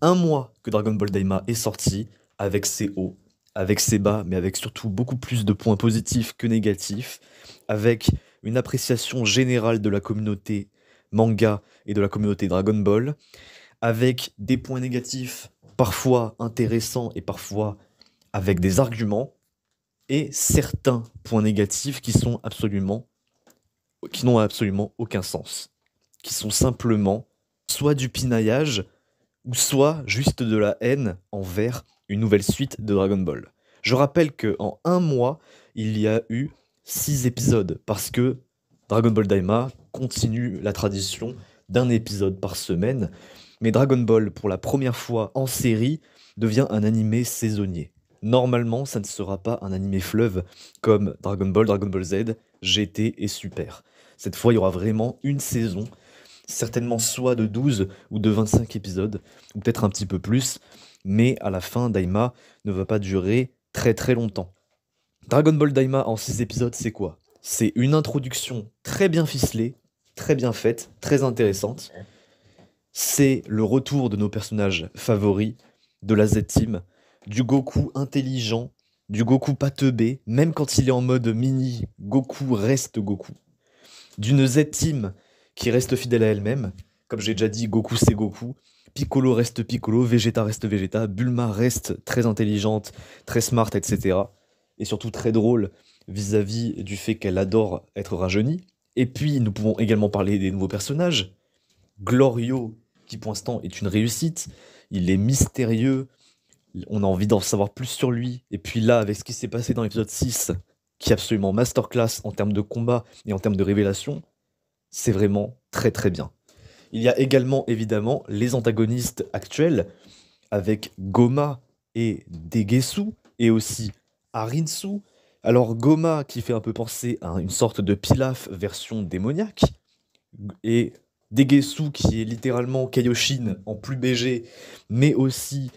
un mois que Dragon Ball Daima est sorti, avec ses hauts, avec ses bas, mais avec surtout beaucoup plus de points positifs que négatifs, avec une appréciation générale de la communauté manga et de la communauté Dragon Ball, avec des points négatifs parfois intéressants et parfois avec des arguments, et certains points négatifs qui sont absolument qui n'ont absolument aucun sens, qui sont simplement soit du pinaillage, ou soit juste de la haine envers une nouvelle suite de Dragon Ball. Je rappelle que en un mois, il y a eu six épisodes parce que Dragon Ball Daima continue la tradition d'un épisode par semaine, mais Dragon Ball, pour la première fois en série, devient un animé saisonnier. Normalement, ça ne sera pas un animé fleuve comme Dragon Ball, Dragon Ball Z, GT et Super. Cette fois, il y aura vraiment une saison, certainement soit de 12 ou de 25 épisodes, ou peut-être un petit peu plus, mais à la fin, Daima ne va pas durer très très longtemps. Dragon Ball Daima en 6 épisodes, c'est quoi? C'est une introduction très bien ficelée, très bien faite, très intéressante. C'est le retour de nos personnages favoris, de la Z-Team, du Goku intelligent, du Goku pas teubé, même quand il est en mode mini, Goku reste Goku d'une Z-Team qui reste fidèle à elle-même. Comme j'ai déjà dit, Goku c'est Goku. Piccolo reste Piccolo, Vegeta reste Vegeta, Bulma reste très intelligente, très smart, etc. Et surtout très drôle vis-à-vis du fait qu'elle adore être rajeunie. Et puis nous pouvons également parler des nouveaux personnages. Glorio, qui pour l'instant est une réussite, il est mystérieux, on a envie d'en savoir plus sur lui. Et puis là, avec ce qui s'est passé dans l'épisode 6, qui est absolument masterclass en termes de combat et en termes de révélation, c'est vraiment très très bien. Il y a également évidemment les antagonistes actuels avec Goma et Degesu et aussi Arinsu. Alors Goma qui fait un peu penser à une sorte de Pilaf version démoniaque et Degesu qui est littéralement Kaioshin en plus BG mais aussi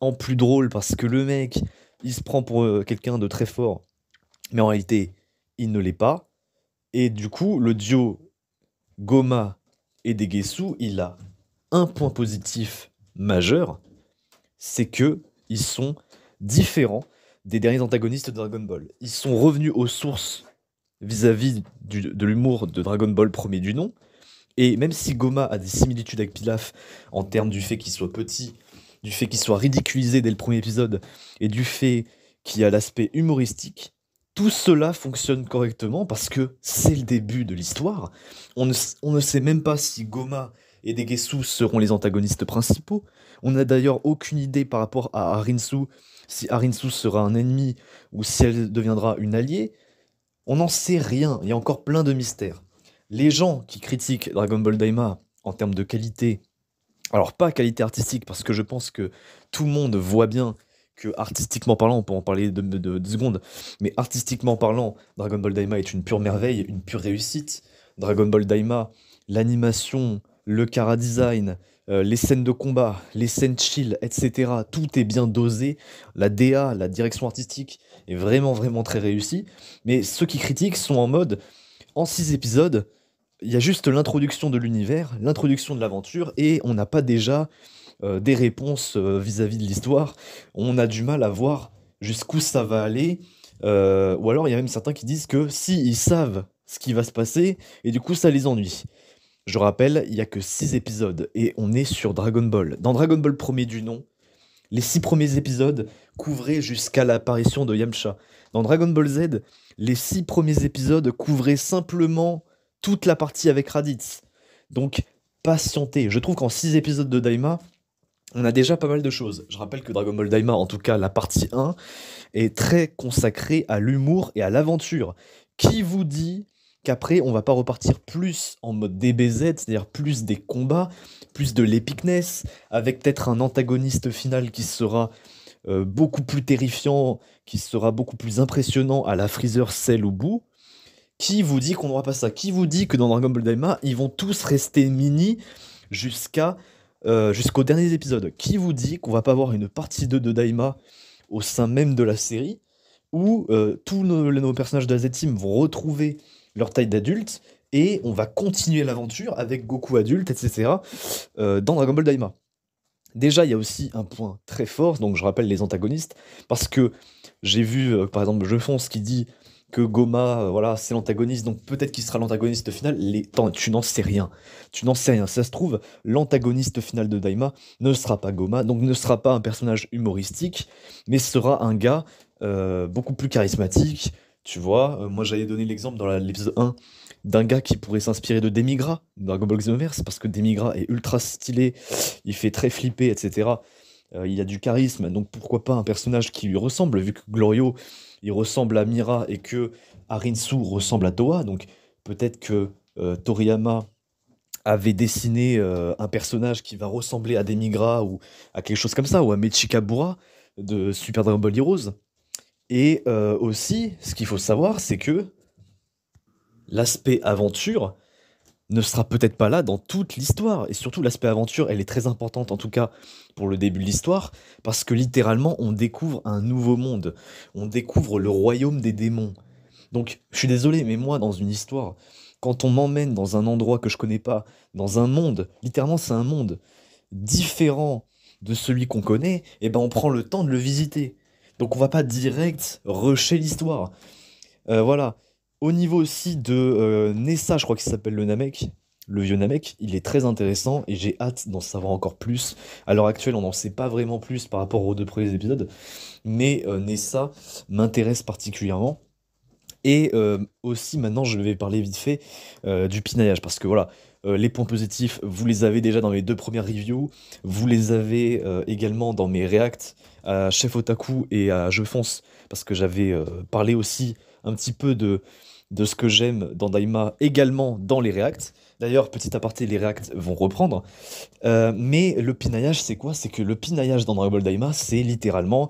en plus drôle parce que le mec il se prend pour euh, quelqu'un de très fort mais en réalité, il ne l'est pas. Et du coup, le duo Goma et Degesu, il a un point positif majeur, c'est que ils sont différents des derniers antagonistes de Dragon Ball. Ils sont revenus aux sources vis-à-vis de l'humour de Dragon Ball premier du nom. Et même si Goma a des similitudes avec Pilaf en termes du fait qu'il soit petit, du fait qu'il soit ridiculisé dès le premier épisode, et du fait qu'il a l'aspect humoristique, tout cela fonctionne correctement parce que c'est le début de l'histoire. On ne, sait même pas si Goma et Degesu seront les antagonistes principaux. On n'a d'ailleurs aucune idée par rapport à Arinsu, si Arinsu sera un ennemi ou si elle deviendra une alliée. On n'en sait rien, il y a encore plein de mystères. Les gens qui critiquent Dragon Ball Daima en termes de qualité, alors pas qualité artistique, parce que je pense que tout le monde voit bien que artistiquement parlant, on peut en parler de, de, secondes, mais artistiquement parlant, Dragon Ball Daima est une pure merveille, une pure réussite. Dragon Ball Daima, l'animation, le cara design, euh, les scènes de combat, les scènes chill, etc. Tout est bien dosé. La DA, la direction artistique est vraiment, vraiment très réussie. Mais ceux qui critiquent sont en mode, en six épisodes, il y a juste l'introduction de l'univers, l'introduction de l'aventure, et on n'a pas déjà des réponses euh, vis-à-vis de l'histoire, on a du mal à voir jusqu'où ça va aller. Euh, ou alors il y a même certains qui disent que si ils savent ce qui va se passer, et du coup ça les ennuie. Je rappelle, il n'y a que 6 épisodes, et on est sur Dragon Ball. Dans Dragon Ball premier du nom, les 6 premiers épisodes couvraient jusqu'à l'apparition de Yamcha. Dans Dragon Ball Z, les 6 premiers épisodes couvraient simplement toute la partie avec Raditz. Donc, patientez. Je trouve qu'en 6 épisodes de Daima, on a déjà pas mal de choses. Je rappelle que Dragon Ball Daima, en tout cas la partie 1, est très consacrée à l'humour et à l'aventure. Qui vous dit qu'après on va pas repartir plus en mode DBZ, c'est-à-dire plus des combats, plus de l'épicness, avec peut-être un antagoniste final qui sera euh, beaucoup plus terrifiant, qui sera beaucoup plus impressionnant à la Freezer Cell ou bout? Qui vous dit qu'on n'aura pas ça? Qui vous dit que dans Dragon Ball Daima, ils vont tous rester mini jusqu'à euh, jusqu'aux derniers épisodes. Qui vous dit qu'on va pas avoir une partie 2 de Daima au sein même de la série où euh, tous nos, personnages de Team vont retrouver leur taille d'adulte et on va continuer l'aventure avec Goku adulte, etc. Euh, dans Dragon Ball Daima. Déjà, il y a aussi un point très fort, donc je rappelle les antagonistes, parce que j'ai vu, par exemple, Je Fonce qui dit que Goma, euh, voilà, c'est l'antagoniste, donc peut-être qu'il sera l'antagoniste final. Les... tu n'en sais rien. Tu n'en sais rien. Ça se trouve, l'antagoniste final de Daima ne sera pas Goma, donc ne sera pas un personnage humoristique, mais sera un gars euh, beaucoup plus charismatique. Tu vois, euh, moi j'avais donné l'exemple dans l'épisode 1 d'un gars qui pourrait s'inspirer de Demigra, Dragon Ball Xenoverse, parce que Demigra est ultra stylé, il fait très flipper, etc. il a du charisme, donc pourquoi pas un personnage qui lui ressemble, vu que Glorio il ressemble à Mira et que Arinsu ressemble à Toa, donc peut-être que euh, Toriyama avait dessiné euh, un personnage qui va ressembler à Demigra ou à quelque chose comme ça, ou à Mechikabura de Super Dragon Ball Heroes. Et euh, aussi, ce qu'il faut savoir, c'est que l'aspect aventure, ne sera peut-être pas là dans toute l'histoire. Et surtout, l'aspect aventure, elle est très importante, en tout cas pour le début de l'histoire, parce que littéralement, on découvre un nouveau monde. On découvre le royaume des démons. Donc, je suis désolé, mais moi, dans une histoire, quand on m'emmène dans un endroit que je connais pas, dans un monde, littéralement, c'est un monde différent de celui qu'on connaît, et eh ben on prend le temps de le visiter. Donc on va pas direct rusher l'histoire. Euh, voilà. Au niveau aussi de euh, Nessa, je crois qu'il s'appelle le Namek, le vieux Namek, il est très intéressant et j'ai hâte d'en savoir encore plus. À l'heure actuelle, on n'en sait pas vraiment plus par rapport aux deux premiers épisodes, mais euh, Nessa m'intéresse particulièrement. Et euh, aussi, maintenant, je vais parler vite fait du pinaillage, parce que voilà, les points positifs, vous les avez déjà dans mes deux premières reviews, vous les avez également dans mes reacts à Chef Otaku et à Je Fonce, parce que j'avais parlé aussi un petit peu de, de ce que j'aime dans Daima également dans les Reacts. D'ailleurs, petit aparté, les Reacts vont reprendre. Euh, mais le pinaillage, c'est quoi? C'est que le pinaillage dans Dragon Ball Daima, c'est littéralement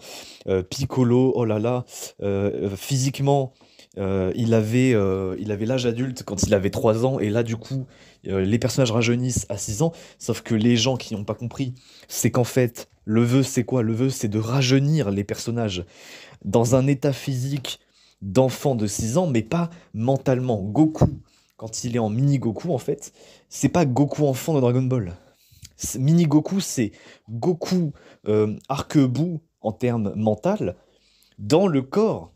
euh, Piccolo, oh là là, euh, physiquement, il avait il avait l'âge adulte quand il avait 3 ans, et là, du coup, les personnages rajeunissent à 6 ans. Sauf que les gens qui n'ont pas compris, c'est qu'en fait, le vœu, c'est quoi? Le vœu, c'est de rajeunir les personnages dans un état physique d'enfant de 6 ans, mais pas mentalement. Goku, quand il est en mini Goku, en fait, c'est pas Goku enfant de Dragon Ball. Mini Goku, c'est Goku euh, arc-bout en termes mental dans le corps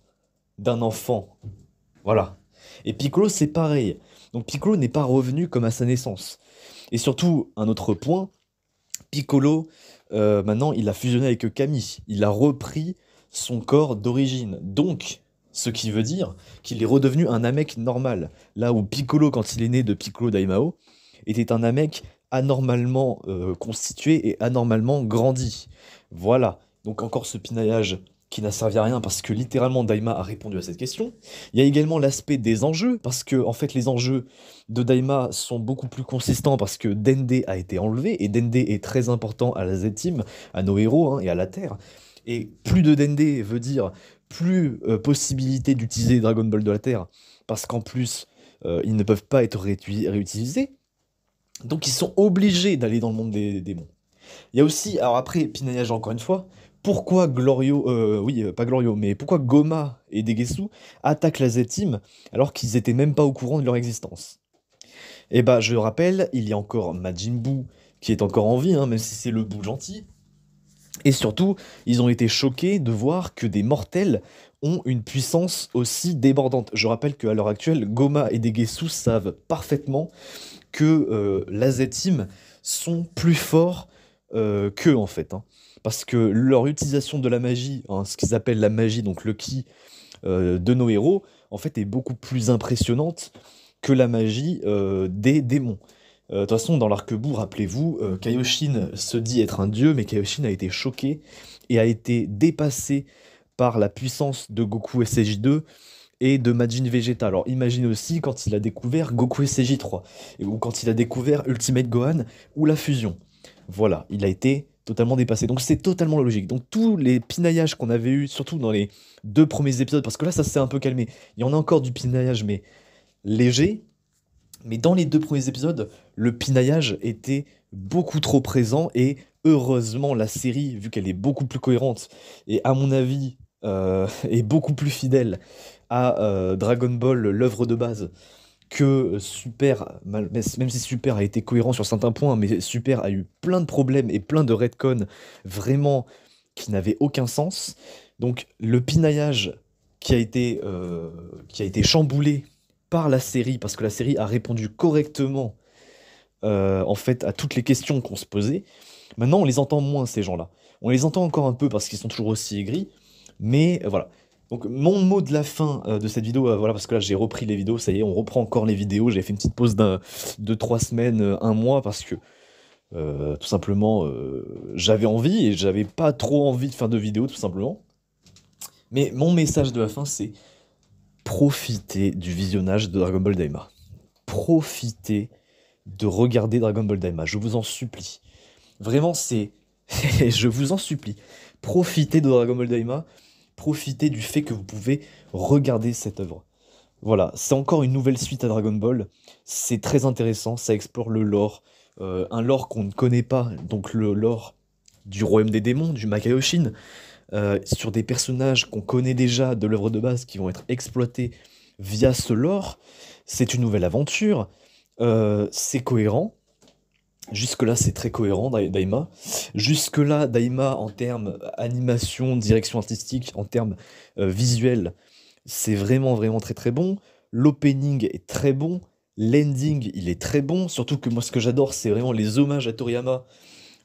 d'un enfant. Voilà. Et Piccolo, c'est pareil. Donc Piccolo n'est pas revenu comme à sa naissance. Et surtout, un autre point, Piccolo, euh, maintenant, il a fusionné avec Kami. Il a repris son corps d'origine. Donc, ce qui veut dire qu'il est redevenu un Namek normal. Là où Piccolo, quand il est né de Piccolo Daimao, était un Namek anormalement euh, constitué et anormalement grandi. Voilà. Donc encore ce pinaillage qui n'a servi à rien parce que littéralement Daima a répondu à cette question. Il y a également l'aspect des enjeux parce que en fait les enjeux de Daima sont beaucoup plus consistants parce que Dende a été enlevé et Dende est très important à la Z-Team, à nos héros hein, et à la Terre. Et plus de Dende veut dire plus euh, possibilité d'utiliser Dragon Ball de la Terre, parce qu'en plus, euh, ils ne peuvent pas être réutilisés. Donc ils sont obligés d'aller dans le monde des, démons. Il y a aussi, alors après, pinaillage encore une fois, pourquoi Glorio, euh, oui, pas Glorio, mais pourquoi Goma et Degesu attaquent la Z-Team alors qu'ils étaient même pas au courant de leur existence? Eh bah, je rappelle, il y a encore Majin Buu qui est encore en vie, hein, même si c'est le bout gentil, et surtout, ils ont été choqués de voir que des mortels ont une puissance aussi débordante. Je rappelle qu'à l'heure actuelle, Goma et Degesu savent parfaitement que euh, la Z-Team sont plus forts euh, qu'eux, en fait. Hein. Parce que leur utilisation de la magie, hein, ce qu'ils appellent la magie, donc le ki euh, de nos héros, en fait, est beaucoup plus impressionnante que la magie des démons. Euh, de toute façon, dans l'arc-bout, rappelez-vous, euh, Kaioshin se dit être un dieu, mais Kaioshin a été choqué et a été dépassé par la puissance de Goku SJ2 et de Majin Vegeta. Alors imagine aussi quand il a découvert Goku SJ3, ou quand il a découvert Ultimate Gohan, ou la fusion. Voilà, il a été totalement dépassé. Donc c'est totalement logique. Donc tous les pinaillages qu'on avait eu, surtout dans les deux premiers épisodes, parce que là ça s'est un peu calmé, il y en a encore du pinaillage, mais léger, mais dans les deux premiers épisodes, le pinaillage était beaucoup trop présent et heureusement la série, vu qu'elle est beaucoup plus cohérente et à mon avis euh, est beaucoup plus fidèle à euh, Dragon Ball, l'œuvre de base, que Super, même si Super a été cohérent sur certains points, mais Super a eu plein de problèmes et plein de retcons vraiment qui n'avaient aucun sens. Donc le pinaillage qui a été, euh, qui a été chamboulé par la série, parce que la série a répondu correctement euh, en fait à toutes les questions qu'on se posait. Maintenant, on les entend moins ces gens-là. On les entend encore un peu parce qu'ils sont toujours aussi aigris, mais euh, voilà. Donc mon mot de la fin de cette vidéo, voilà, parce que là j'ai repris les vidéos, ça y est, on reprend encore les vidéos. J'ai fait une petite pause de trois semaines, un mois, parce que tout simplement j'avais envie et j'avais pas trop envie de faire de vidéos, tout simplement. Mais mon message de la fin, c'est profitez du visionnage de Dragon Ball Daima. Profitez de regarder Dragon Ball Daima. Je vous en supplie. Vraiment, c'est. je vous en supplie. Profitez de Dragon Ball Daima. Profitez du fait que vous pouvez regarder cette œuvre. Voilà, c'est encore une nouvelle suite à Dragon Ball. C'est très intéressant, ça explore le lore. Euh, un lore qu'on ne connaît pas, donc le lore du royaume des démons, du Makaioshin. Euh, sur des personnages qu'on connaît déjà de l'œuvre de base qui vont être exploités via ce lore. C'est une nouvelle aventure. Euh, c'est cohérent. Jusque-là, c'est très cohérent, Daima. Jusque-là, Daima, en termes animation, direction artistique, en termes euh, visuels, c'est vraiment, vraiment très, très bon. L'opening est très bon. L'ending, il est très bon. Surtout que moi, ce que j'adore, c'est vraiment les hommages à Toriyama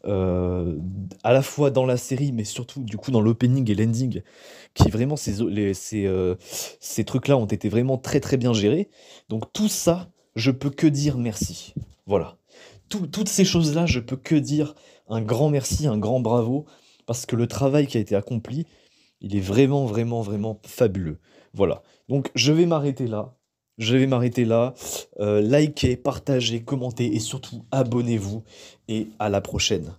euh, à la fois dans la série, mais surtout du coup dans l'opening et l'ending, qui vraiment ces, ces, euh, ces trucs-là ont été vraiment très très bien gérés. Donc tout ça, je peux que dire merci. Voilà. toutes ces choses-là, je peux que dire un grand merci, un grand bravo, parce que le travail qui a été accompli, il est vraiment, vraiment, vraiment fabuleux. Voilà. Donc je vais m'arrêter là. Je vais m'arrêter là. Euh, likez, partagez, commentez et surtout abonnez-vous. Et à la prochaine.